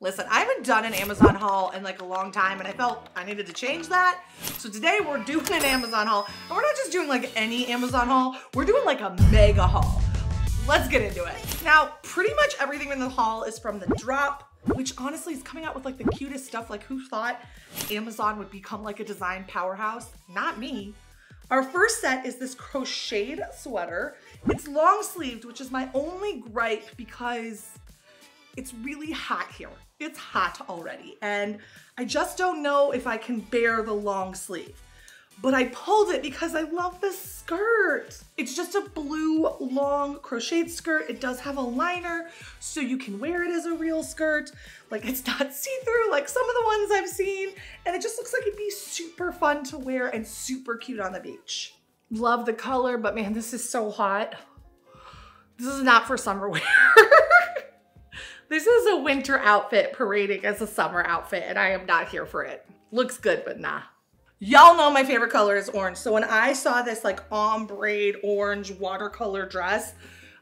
Listen, I haven't done an Amazon haul in like a long time and I felt I needed to change that. So today we're doing an Amazon haul and we're not just doing like any Amazon haul, we're doing like a mega haul. Let's get into it. Now, pretty much everything in the haul is from the drop, which honestly is coming out with like the cutest stuff. Like who thought Amazon would become like a design powerhouse? Not me. Our first set is this crocheted sweater. It's long sleeved, which is my only gripe because it's really hot here. It's hot already. And I just don't know if I can bear the long sleeve. But I pulled it because I love the skirt. It's just a blue long crocheted skirt. It does have a liner so you can wear it as a real skirt. Like it's not see-through like some of the ones I've seen. And it just looks like it'd be super fun to wear and super cute on the beach. Love the color, but man, this is so hot. This is not for summer wear. This is a winter outfit parading as a summer outfit and I am not here for it. Looks good, but nah. Y'all know my favorite color is orange. So when I saw this like ombre orange watercolor dress,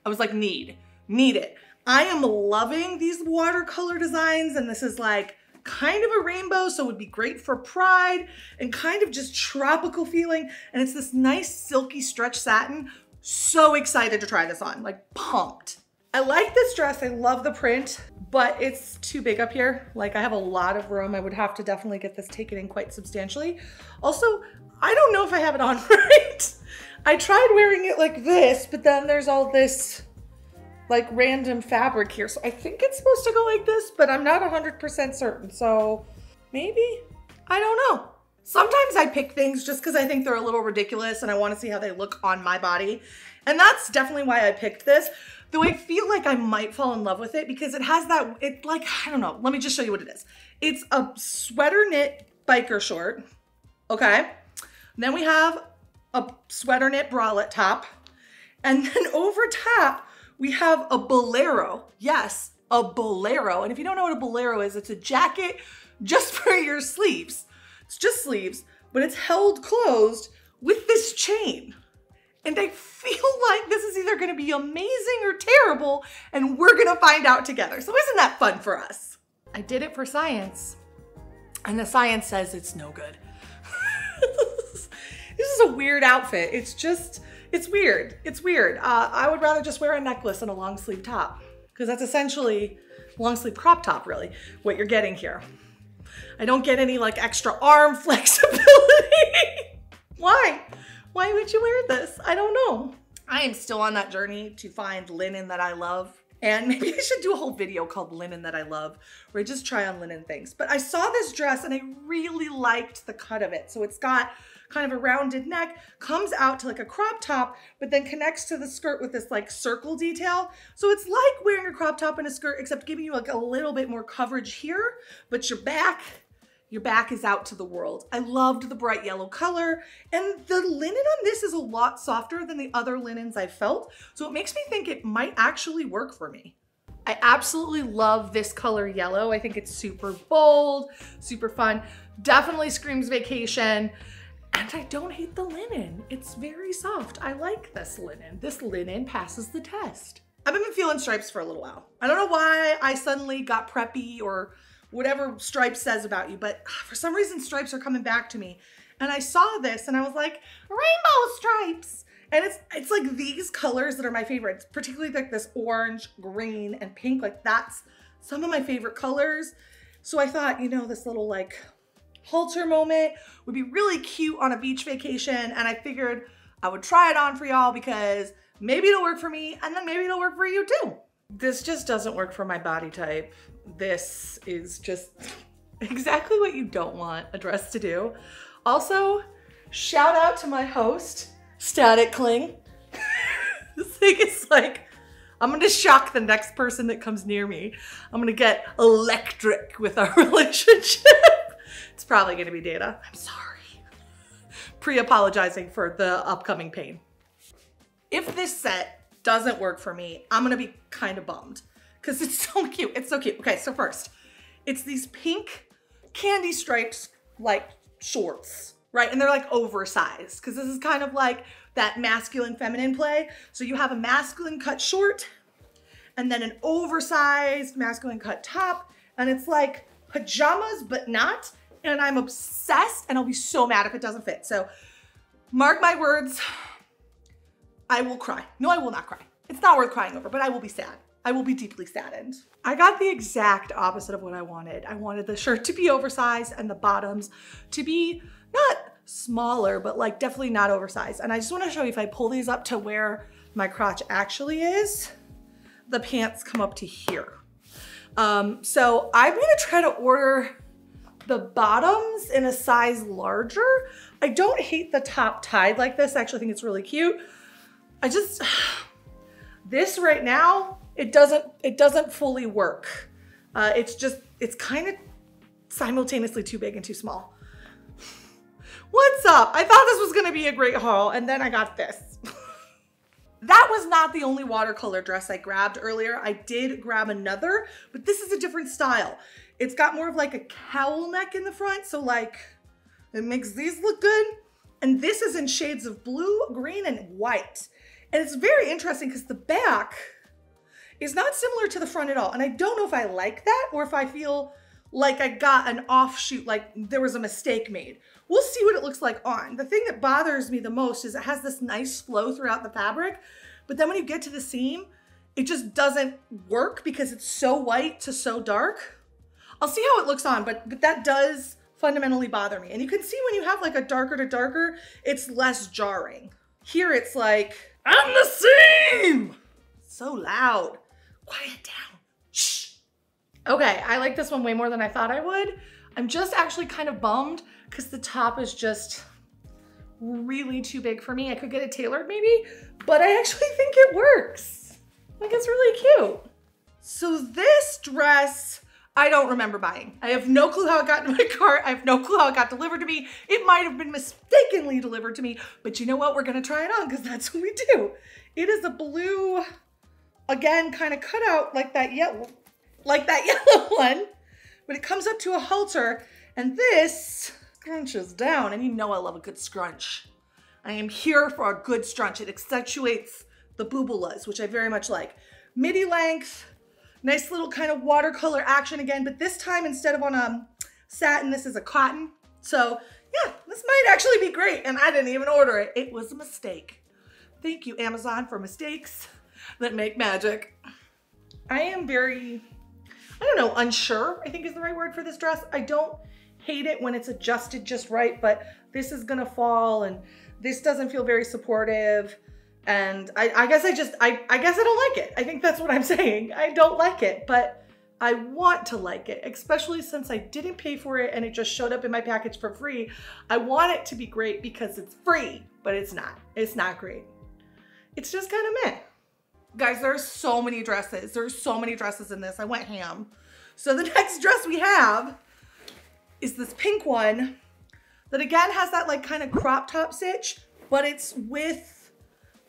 I was like, need, need it. I am loving these watercolor designs and this is like kind of a rainbow, so it would be great for pride and kind of just tropical feeling. And it's this nice silky stretch satin. So excited to try this on, like pumped. I like this dress. I love the print, but it's too big up here. Like I have a lot of room. I would have to definitely get this taken in quite substantially. Also, I don't know if I have it on right. I tried wearing it like this, but then there's all this like random fabric here. So I think it's supposed to go like this, but I'm not 100% certain. So maybe, I don't know. Sometimes I pick things just because I think they're a little ridiculous and I want to see how they look on my body. And that's definitely why I picked this. Though I feel like I might fall in love with it because it has that, it like, I don't know. Let me just show you what it is. It's a sweater knit biker short. Okay. Then we have a sweater knit bralette top. And then over top, we have a bolero. Yes, a bolero. And if you don't know what a bolero is, it's a jacket just for your sleeves. It's just sleeves, but it's held closed with this chain. And I feel like this is either gonna be amazing or terrible, and we're gonna find out together. So isn't that fun for us? I did it for science, and the science says it's no good. this is a weird outfit. It's just, it's weird. It's weird. Uh, I would rather just wear a necklace and a long sleeve top, because that's essentially long sleeve crop top, really, what you're getting here. I don't get any like extra arm flexibility. Why? Why would you wear this? I don't know. I am still on that journey to find linen that I love. And maybe I should do a whole video called Linen That I Love, where I just try on linen things. But I saw this dress and I really liked the cut of it. So it's got kind of a rounded neck, comes out to like a crop top, but then connects to the skirt with this like circle detail. So it's like wearing a crop top and a skirt, except giving you like a little bit more coverage here, but your back your back is out to the world. I loved the bright yellow color and the linen on this is a lot softer than the other linens I've felt. So it makes me think it might actually work for me. I absolutely love this color yellow. I think it's super bold, super fun. Definitely screams vacation. And I don't hate the linen. It's very soft. I like this linen. This linen passes the test. I've been feeling stripes for a little while. I don't know why I suddenly got preppy or whatever Stripes says about you, but ah, for some reason Stripes are coming back to me. And I saw this and I was like, rainbow stripes. And it's it's like these colors that are my favorites, particularly like this orange, green, and pink. Like that's some of my favorite colors. So I thought, you know, this little like halter moment would be really cute on a beach vacation. And I figured I would try it on for y'all because maybe it'll work for me and then maybe it'll work for you too. This just doesn't work for my body type this is just exactly what you don't want a dress to do. Also, shout out to my host, Static Cling. this thing is like, I'm gonna shock the next person that comes near me. I'm gonna get electric with our relationship. it's probably gonna be Dana. I'm sorry. Pre-apologizing for the upcoming pain. If this set doesn't work for me, I'm gonna be kind of bummed because it's so cute. It's so cute. Okay, so first, it's these pink candy stripes like shorts, right? And they're like oversized because this is kind of like that masculine feminine play. So you have a masculine cut short and then an oversized masculine cut top And it's like pajamas, but not. And I'm obsessed and I'll be so mad if it doesn't fit. So mark my words, I will cry. No, I will not cry. It's not worth crying over, but I will be sad. I will be deeply saddened. I got the exact opposite of what I wanted. I wanted the shirt to be oversized and the bottoms to be not smaller, but like definitely not oversized. And I just wanna show you if I pull these up to where my crotch actually is, the pants come up to here. Um, so I'm gonna try to order the bottoms in a size larger. I don't hate the top tied like this. I actually think it's really cute. I just, this right now, it doesn't, it doesn't fully work. Uh, it's just, it's kind of simultaneously too big and too small. What's up? I thought this was gonna be a great haul and then I got this. that was not the only watercolor dress I grabbed earlier. I did grab another, but this is a different style. It's got more of like a cowl neck in the front. So like it makes these look good. And this is in shades of blue, green, and white. And it's very interesting because the back is not similar to the front at all. And I don't know if I like that or if I feel like I got an offshoot, like there was a mistake made. We'll see what it looks like on. The thing that bothers me the most is it has this nice flow throughout the fabric, but then when you get to the seam, it just doesn't work because it's so white to so dark. I'll see how it looks on, but, but that does fundamentally bother me. And you can see when you have like a darker to darker, it's less jarring. Here it's like, I'm the same! So loud. Quiet down. Shh. Okay, I like this one way more than I thought I would. I'm just actually kind of bummed because the top is just really too big for me. I could get it tailored maybe, but I actually think it works. Like it's really cute. So this dress, I don't remember buying. I have no clue how it got in my cart. I have no clue how it got delivered to me. It might have been mistakenly delivered to me, but you know what? We're gonna try it on because that's what we do. It is a blue, again, kind of cut out like that yellow, like that yellow one, but it comes up to a halter and this scrunches down and you know I love a good scrunch. I am here for a good scrunch. It accentuates the boobulas, which I very much like. Midi length, nice little kind of watercolor action again, but this time instead of on a satin, this is a cotton. So yeah, this might actually be great and I didn't even order it. It was a mistake. Thank you, Amazon, for mistakes that make magic. I am very, I don't know, unsure, I think is the right word for this dress. I don't hate it when it's adjusted just right, but this is gonna fall and this doesn't feel very supportive. And I, I guess I just, I, I guess I don't like it. I think that's what I'm saying. I don't like it, but I want to like it, especially since I didn't pay for it and it just showed up in my package for free. I want it to be great because it's free, but it's not. It's not great. It's just kind of meh. Guys, there's so many dresses. There's so many dresses in this. I went ham. So the next dress we have is this pink one that again has that like kind of crop top stitch, but it's with,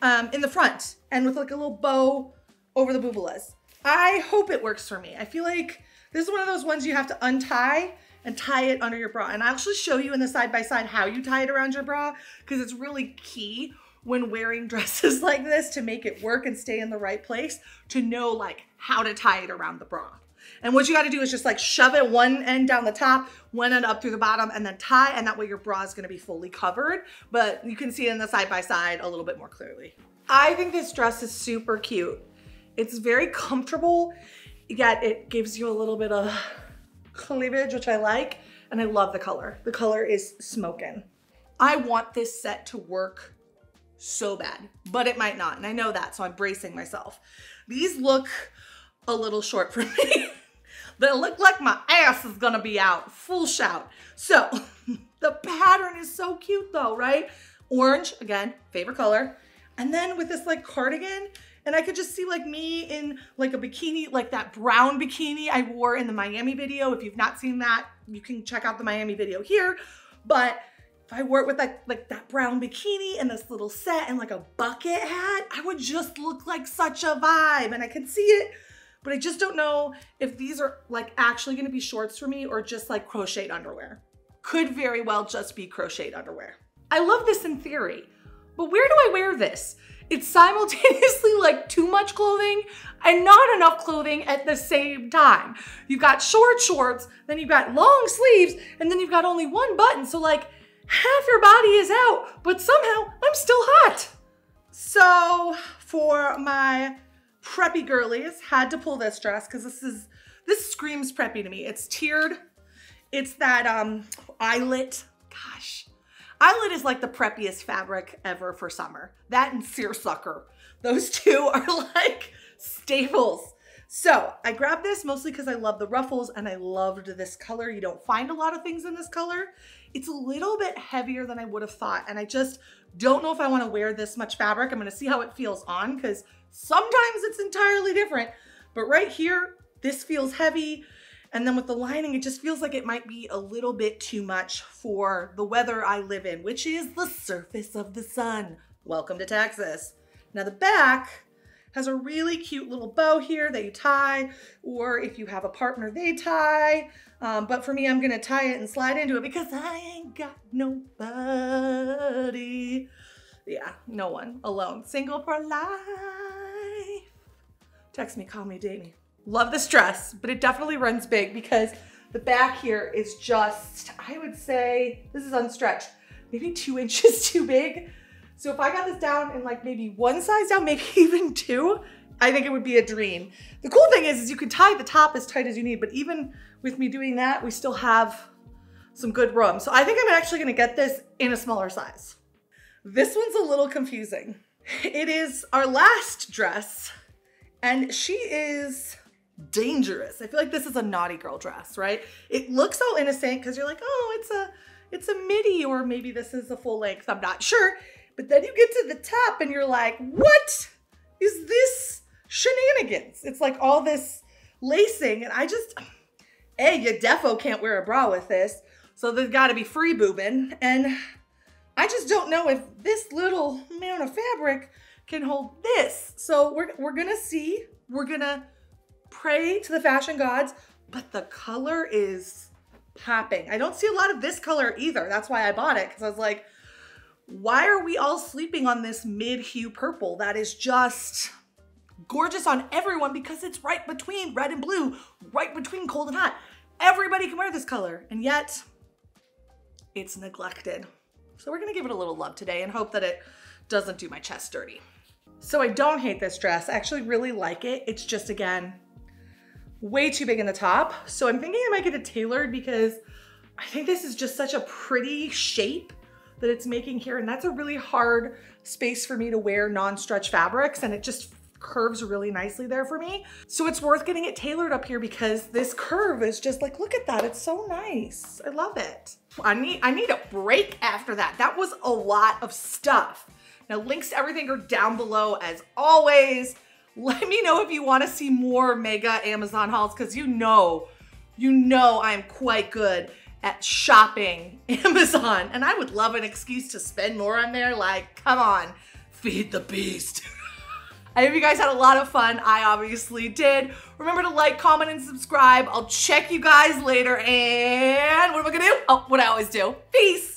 um, in the front and with like a little bow over the boobulas. I hope it works for me. I feel like this is one of those ones you have to untie and tie it under your bra. And I'll actually show you in the side by side how you tie it around your bra because it's really key when wearing dresses like this to make it work and stay in the right place to know like how to tie it around the bra. And what you gotta do is just like shove it one end down the top, one end up through the bottom, and then tie, and that way your bra is gonna be fully covered. But you can see it in the side by side a little bit more clearly. I think this dress is super cute. It's very comfortable, yet it gives you a little bit of cleavage, which I like, and I love the color. The color is smoking. I want this set to work so bad, but it might not, and I know that, so I'm bracing myself. These look a little short for me. They look like my ass is gonna be out, full shout. So the pattern is so cute though, right? Orange, again, favorite color. And then with this like cardigan, and I could just see like me in like a bikini, like that brown bikini I wore in the Miami video. If you've not seen that, you can check out the Miami video here. But if I wore it with like, like that brown bikini and this little set and like a bucket hat, I would just look like such a vibe. And I can see it but I just don't know if these are like actually gonna be shorts for me or just like crocheted underwear. Could very well just be crocheted underwear. I love this in theory, but where do I wear this? it's simultaneously like too much clothing and not enough clothing at the same time. You've got short shorts, then you've got long sleeves, and then you've got only one button. So like half your body is out, but somehow I'm still hot. So for my preppy girlies, had to pull this dress because this is, this screams preppy to me. It's tiered. It's that um eyelet. Gosh, eyelet is like the preppiest fabric ever for summer. That and seersucker. Those two are like staples. So I grabbed this mostly because I love the ruffles and I loved this color. You don't find a lot of things in this color. It's a little bit heavier than I would have thought. And I just don't know if I want to wear this much fabric. I'm going to see how it feels on because sometimes it's entirely different. But right here, this feels heavy. And then with the lining, it just feels like it might be a little bit too much for the weather I live in, which is the surface of the sun. Welcome to Texas. Now the back, has a really cute little bow here that you tie, or if you have a partner, they tie. Um, but for me, I'm gonna tie it and slide into it because I ain't got nobody. Yeah, no one, alone, single for life. Text me, call me, date me. Love this dress, but it definitely runs big because the back here is just, I would say, this is unstretched, maybe two inches too big. So if I got this down in like maybe one size down, maybe even two, I think it would be a dream. The cool thing is, is you can tie the top as tight as you need, but even with me doing that, we still have some good room. So I think I'm actually gonna get this in a smaller size. This one's a little confusing. It is our last dress and she is dangerous. I feel like this is a naughty girl dress, right? It looks so innocent because you're like, oh, it's a, it's a midi or maybe this is a full length. I'm not sure. But then you get to the top and you're like, what is this shenanigans? It's like all this lacing. And I just, A, you defo can't wear a bra with this. So there's gotta be free boobing. And I just don't know if this little amount of fabric can hold this. So we're, we're gonna see, we're gonna pray to the fashion gods, but the color is popping. I don't see a lot of this color either. That's why I bought it, because I was like, why are we all sleeping on this mid-hue purple that is just gorgeous on everyone because it's right between red and blue, right between cold and hot. Everybody can wear this color and yet it's neglected. So we're gonna give it a little love today and hope that it doesn't do my chest dirty. So I don't hate this dress. I actually really like it. It's just, again, way too big in the top. So I'm thinking I might get it tailored because I think this is just such a pretty shape that it's making here. And that's a really hard space for me to wear non-stretch fabrics and it just curves really nicely there for me. So it's worth getting it tailored up here because this curve is just like, look at that. It's so nice. I love it. I need, I need a break after that. That was a lot of stuff. Now links to everything are down below as always. Let me know if you wanna see more mega Amazon hauls because you know, you know I'm quite good at shopping Amazon. And I would love an excuse to spend more on there. Like, come on, feed the beast. I hope you guys had a lot of fun. I obviously did. Remember to like, comment, and subscribe. I'll check you guys later. And what am I gonna do? Oh, what I always do. Peace.